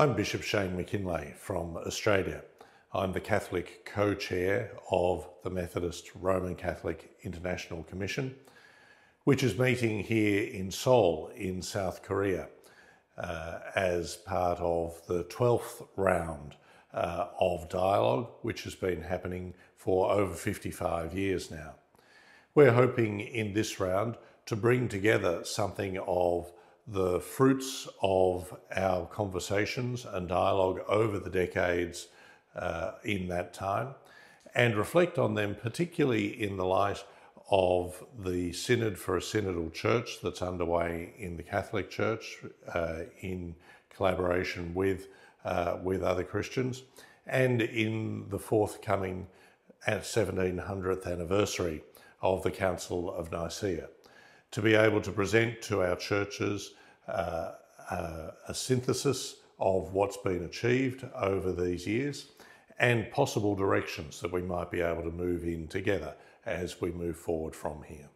I'm Bishop Shane Mackinlay from Australia. I'm the Catholic co-chair of the Methodist Roman Catholic International Commission, which is meeting here in Seoul in South Korea uh, as part of the 12th round uh, of dialogue, which has been happening for over 55 years now. We're hoping in this round to bring together something of the fruits of our conversations and dialogue over the decades uh, in that time and reflect on them, particularly in the light of the Synod for a Synodal Church that's underway in the Catholic Church uh, in collaboration with, uh, with other Christians, and in the forthcoming 1700th anniversary of the Council of Nicaea, to be able to present to our churches uh, uh, a synthesis of what's been achieved over these years and possible directions that we might be able to move in together as we move forward from here.